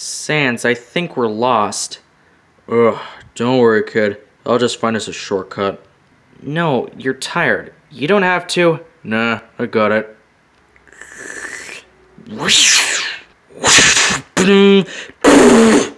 Sans, I think we're lost. Ugh, don't worry, kid. I'll just find us a shortcut. No, you're tired. You don't have to. Nah, I got it.